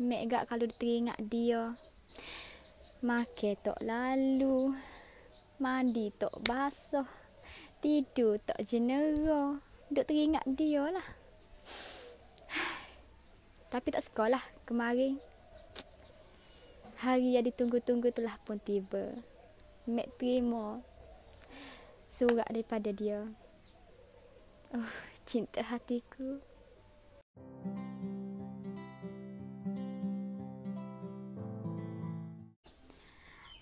Mek gak kalau teringat dia. Makan tok lalu. Mandi tok basuh. Tidur tok jenera. Duk teringat dia lah. Tapi tak sekolah kemarin. Hari yang ditunggu-tunggu telah pun tiba. Mek terima surat daripada dia. Oh, cinta hatiku.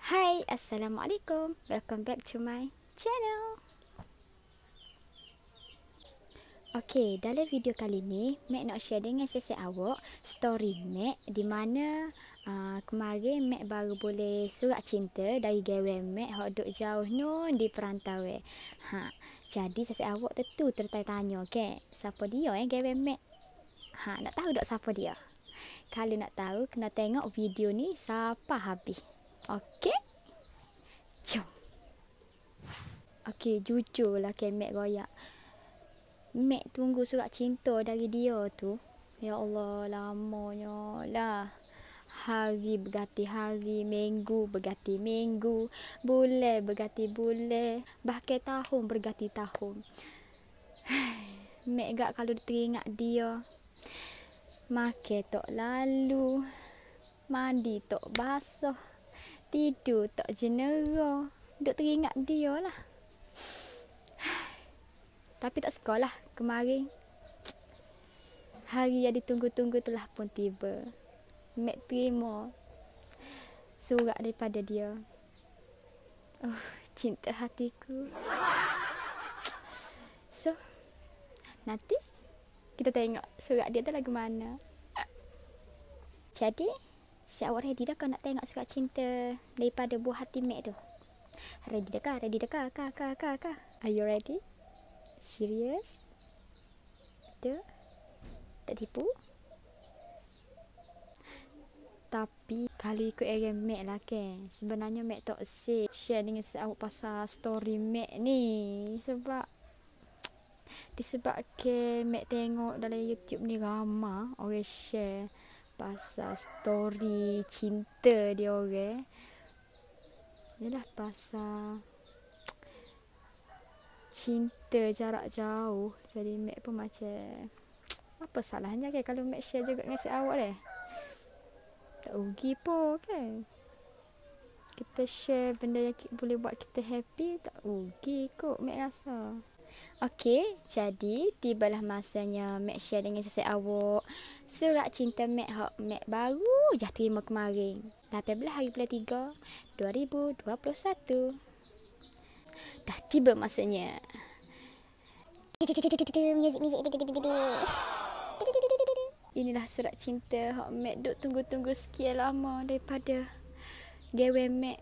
Hai, Assalamualaikum. Welcome back to my channel. Okay, dalam video kali ni, Mac nak share dengan sesi awak story Mac di mana uh, kemarin Mac baru boleh surat cinta dari gawe Mac hok duk jauh nun di perantauan. Ha, jadi sesi awak tentu tertanya-tanya, okay? Siapa dia eh gawe Mac? Ha, nak tahu tak siapa dia? Kalau nak tahu, kena tengok video ni sampai habis. Okay? Jom. Okay, jujurlah ke Mac royak. Mek tunggu surat cinta dari dia tu. Ya Allah, lamanya lah. Hari berganti hari, minggu berganti minggu, bulan berganti bulan, bahkan tahun berganti tahun. Mek gak kalau teringat dia. Makan tok lalu, mandi tok basuh, tidur tok jenera. Duk teringat dia lah. Tapi tak sekolah kemarin. Hari yang ditunggu-tunggu telah pun tiba. Mek terima surat daripada dia. Oh, cinta hatiku. So, nanti kita tengok surat dia tu lagu mana. Jadi, si awak ready dah kau nak tengok surat cinta daripada buah hati Mek tu? Ready dah kah? Ready dah kah? Kah, kah, kah, kah? Are you ready? Serius? Betul? Tak tipu? Tapi kali ikut area Mac lah kan Sebenarnya Mac say share dengan awak pasal story Mac ni Sebab Disebabkan Mac tengok dalam YouTube ni ramah Orang share pasal story cinta dia orang Yalah pasal cinta jarak jauh. Jadi Mac pun macam apa salahnya kan kalau Mac share juga dengan si awak deh tak rugi pun kan? Kita share benda yang boleh buat kita happy tak rugi kot Mac rasa Okey, jadi tibalah masanya Mac share dengan sesi awak surat cinta Mac hak Mac baru je terima kemarin 18 hari bulan 3 2021 dah tiba masanya. Inilah surat cinta Hak Mac duk tunggu-tunggu sekian lama daripada Gawe Mac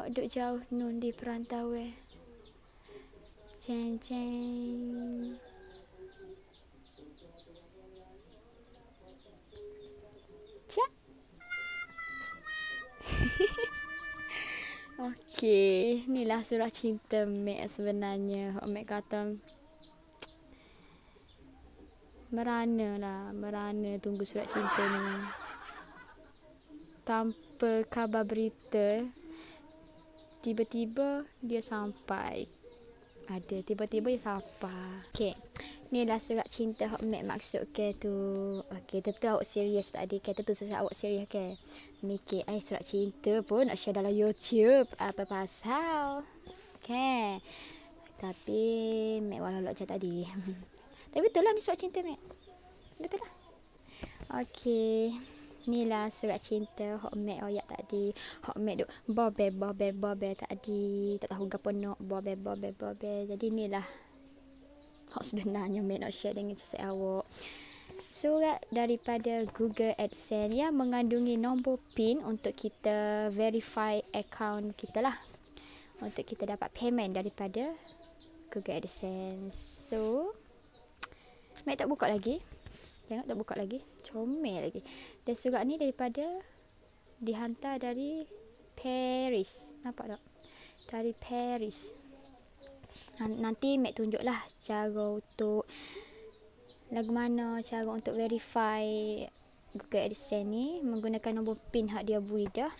Hak duk jauh nun di perantauan. Ceng ceng. Cak. Okey, inilah surat cinta Mek sebenarnya. Mek kata merana lah, merana tunggu surat cinta ni. Tanpa kabar berita, tiba-tiba dia sampai. Ada tiba-tiba dia sampai. Okey. Inilah surat cinta hok Mek maksud ke tu. Okey, tentu awak serius tadi. Kata tu sesak awak serius ke. Mikir ai surat cinta pun nak share dalam YouTube apa pasal okay tapi mek walau lok tadi tapi betul lah ni surat cinta mek betul lah okey Inilah surat cinta Hok Mek oyak tadi Hok Mek duk Bobe bobe bobe tadi Tak tahu gapo nak Bobe bobe bobe Jadi inilah Hok sebenarnya Mek nak share dengan sesat awak surat daripada Google AdSense yang mengandungi nombor PIN untuk kita verify account kita lah. Untuk kita dapat payment daripada Google AdSense. So, Mek tak buka lagi. Tengok tak buka lagi. Comel lagi. Dan surat ni daripada dihantar dari Paris. Nampak tak? Dari Paris. Nanti Mek tunjuklah cara untuk lagu mana cara untuk verify Google AdSense ni menggunakan nombor PIN hak dia bui dah.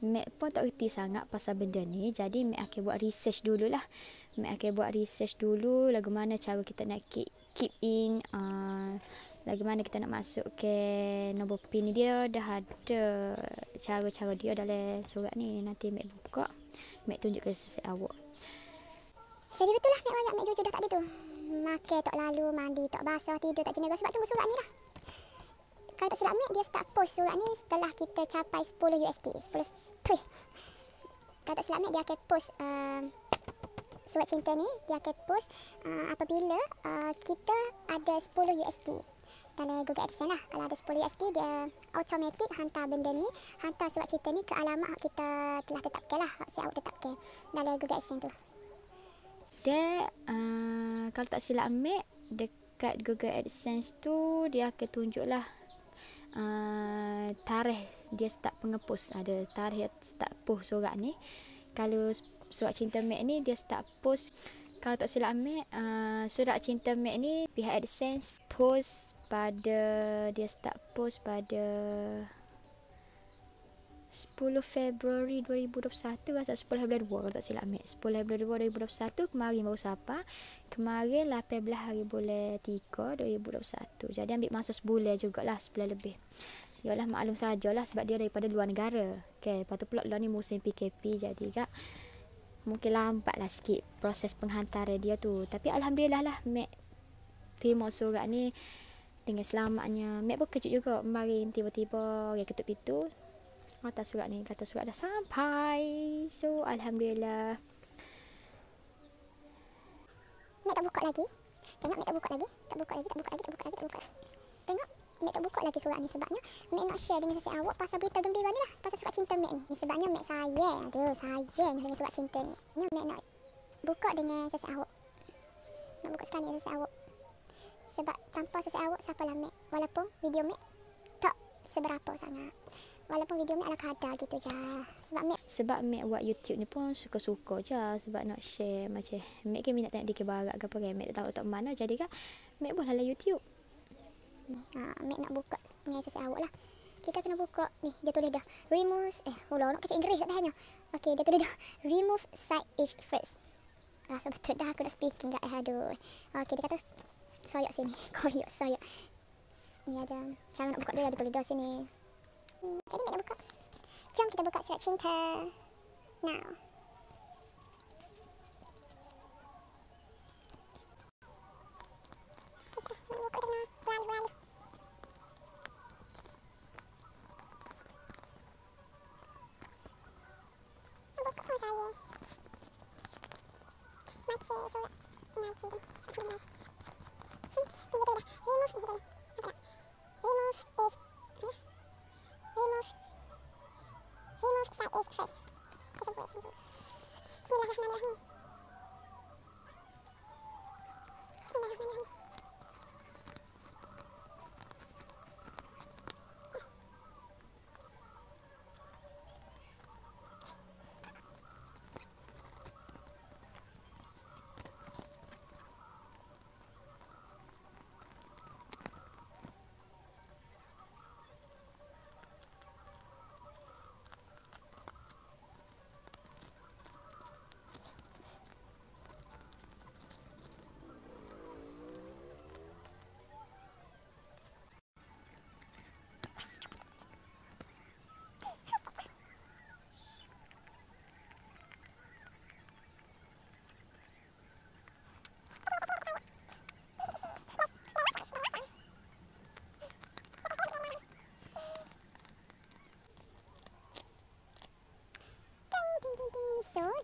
Mek pun tak reti sangat pasal benda ni. Jadi Mek akan buat research dululah. Mek akan buat research dulu lagu mana cara kita nak keep, keep in uh, lagu mana kita nak masuk ke nombor PIN ni dia dah ada cara-cara dia dalam surat ni. Nanti Mek buka. Mek tunjuk ke sesi awak. Jadi betul lah Mek banyak Mek jujur dah tak ada tu. Makan tak lalu, mandi tak basah, tidur tak jenis sebab tunggu surat ni lah kalau tak silap Mac dia start post surat ni setelah kita capai 10 USD 10 tuh kalau tak silap Mac dia akan post uh, surat cinta ni dia akan post uh, apabila uh, kita ada 10 USD dalam Google AdSense lah. Kalau ada 10 USD dia automatic hantar benda ni hantar surat cinta ni ke alamat kita telah tetapkan lah. Si awak tetapkan dalam Google AdSense tu. Dia uh, kalau tak silap Mac dekat Google AdSense tu dia akan tunjuk lah uh, tarikh dia start pengepus ada tarikh start post surat ni. Kalau surat cinta Mac ni dia start post kalau tak silap Mac uh, surat cinta Mac ni pihak AdSense post pada dia start post pada 10 Februari 2021 rasa 10 Februari 2 kalau tak silap Mac. 10 Februari 2021 kemarin baru siapa kemarin 18 hari bulan 3 2021 jadi ambil masa sebulan jugalah sebulan lebih. Yalah maklum sajalah sebab dia daripada luar negara. Okay, lepas tu pula luar ni musim PKP jadi kak mungkin lambat lah sikit proses penghantaran dia tu. Tapi Alhamdulillah lah Mac terima surat ni dengan selamatnya. Mac pun kejut juga. Kemarin tiba-tiba dia ketuk pintu atas surat ni kata surat dah sampai. So alhamdulillah. Mek tak buka lagi? Tengok Mek tak buka lagi? Tak buka lagi tak buka lagi tak buka lagi tak buka lagi. Tengok Mek tak buka lagi surat ni sebabnya Mek nak share dengan sesi awak pasal berita gembira ni lah pasal surat cinta Mek ni. Ni sebabnya Mek sayang. Aduh sayang dengan surat cinta ni. Mek nak buka dengan sesi awak. Nak buka sekali dengan sesi awak. Sebab tanpa sesi awak siapa lah Mek? Walaupun video Mek tak seberapa sangat. Walaupun video Mac ala kadar gitu je. Sebab Mac sebab Mac buat YouTube ni pun suka-suka je sebab nak share macam Mac kan minat tengok dikir barat ke apa kan. Mac tak tahu tak mana jadi kan Mac pun hala YouTube ha, Mac nak buka dengan sesi awak lah. Kita kena buka ni dia tulis dah remove eh ulah nak kecil Inggeris tak tahannya ok dia tulis dah remove side edge first. Rasa betul dah aku nak speaking kat eh aduh. Ok dia kata soyok sini koyok soyok. Ni ada cara nak buka dia ada tulis dah sini. Hmm, tadi nak buka. Jom kita buka surat cinta. Now. So,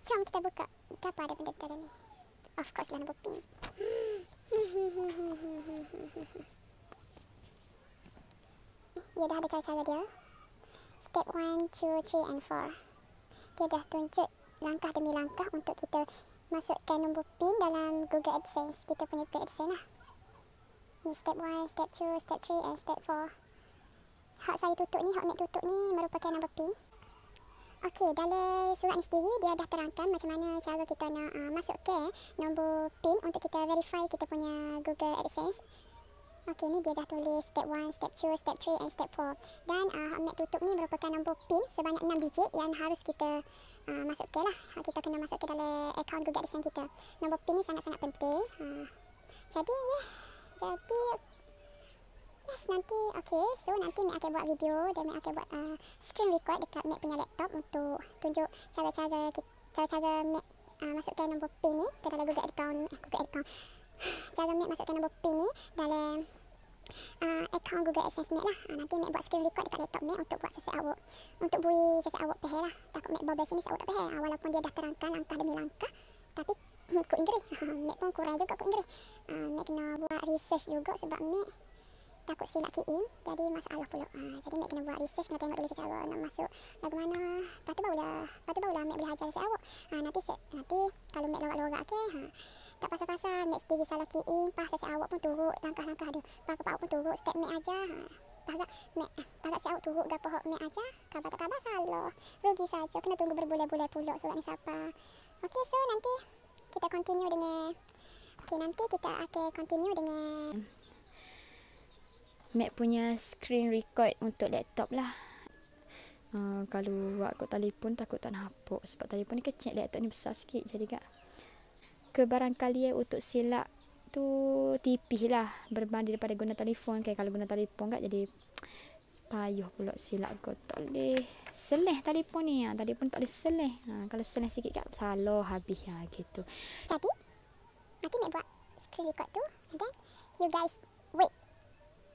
jom kita buka. Apa ada benda dalam ni? Of course lah nombor pin. dia dah ada cara-cara dia. Step 1, 2, 3 and 4. Dia dah tunjuk langkah demi langkah untuk kita masukkan nombor pin dalam Google AdSense. Kita punya Google AdSense lah. Ni step 1, step 2, step 3 and step 4. Hak saya tutup ni, hak Mac tutup ni merupakan nombor pin. Okey, dalam surat ni sendiri dia dah terangkan macam mana cara kita nak uh, masuk ke nombor PIN untuk kita verify kita punya Google AdSense. Okey, ni dia dah tulis step 1, step 2, step 3 and step 4. Dan uh, Hotmap tutup ni merupakan nombor PIN sebanyak 6 digit yang harus kita uh, masukkan lah. Kita kena masuk ke dalam akaun Google AdSense kita. Nombor PIN ni sangat-sangat penting. Uh, jadi, ya. Yeah. Jadi, yes, nanti, okey. So, nanti Mek akan buat video dan Mek akan buat uh, screen record dekat Mek punya laptop untuk tunjuk cara-cara cara-cara Mek uh, masukkan nombor PIN ni ke dalam Google account. Eh, Google account cara Mek masukkan nombor PIN ni dalam uh, account Google AdSense Mek lah. Uh, nanti Mek buat screen record dekat laptop Mek untuk buat sesi awak. Untuk bui sesi awak peheh lah. Takut Mek bawa sini awak tak peheh. Uh, walaupun dia dah terangkan langkah demi langkah. Tapi kok Inggeris. Mek pun kurang juga kok Inggeris. Uh, Mek kena buat research juga sebab Mek takut silap key in jadi masalah pula. Uh, jadi Mek kena buat research kena tengok dulu secara nak masuk lagu mana lepas tu barulah lepas tu barulah Mek boleh ajar si awak. Uh, nanti nanti kalau Mek lorak-lorak ke uh, tak pasal-pasal Mek sendiri salah key in Pas saya awak pun turut Langkah-langkah dia. Pas awak pun turut Step Mek aja ha. Pas Mek Pas si awak turut Gapa hok Mek aja Kabar tak kabar salah. Rugi saja Kena tunggu berbulan-bulan pula Surat ni siapa. Okay so nanti Kita continue dengan Okay nanti kita akan continue dengan Mek punya screen record untuk laptop lah Uh, kalau buat kot telefon takut tak nampak sebab telefon ni kecil laptop ni besar sikit jadi kak kebarangkalian untuk silap tu tipis lah berbanding daripada guna telefon kan kalau guna telefon kan jadi payuh pula silap kau tak boleh seleh telefon ni ha. telefon tak boleh seleh ha. kalau seleh sikit kan salah habis ha. gitu jadi nanti nak buat screen record tu and then you guys wait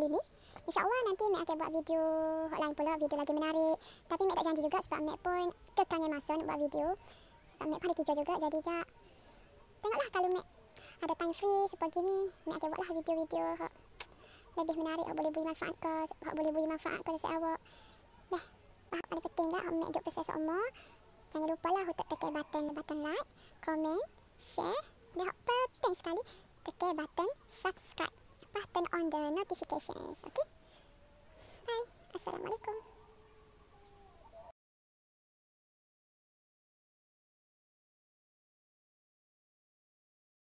kali ni. InsyaAllah nanti Mac akan buat video lain pula, video lagi menarik. Tapi Mac tak janji juga sebab Mac pun kekangan masa nak buat video. Sebab Mac pada kerja juga, jadi kak tengoklah kalau Mac ada time free seperti ni, Mac akan buatlah video-video lebih menarik, yang boleh beri manfaat ke, yang boleh beri manfaat ke nasi awak. Dah, ah, paling penting dah, Mac duduk proses semua. Jangan lupa lah untuk tekan button, button like, comment, share. Dia penting sekali tekan button subscribe. Lepas turn on the notifications. Okay? Bye. Assalamualaikum.